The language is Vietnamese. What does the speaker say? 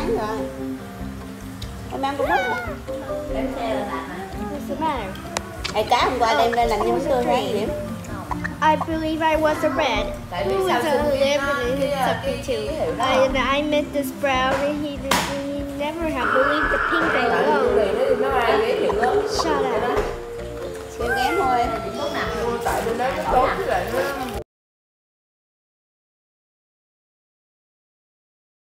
sáng rồi em ăn cũng mắt Đếm xe là đạt hả? What's the matter? Ai cá hôm qua đem lên làm như xưa hay gì điểm I believe I was a red. Who was a liberty and something too. I, and I met this brown and he, he never had believed the pink Tại vì alone. Shut up. ghém thôi nào tại bên đó nó tốt với lại nó